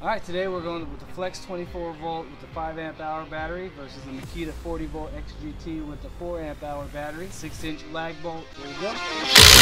All right, today we're going with the Flex 24 volt with the 5 amp hour battery versus the Makita 40 volt XGT with the 4 amp hour battery, 6 inch lag bolt. There we go.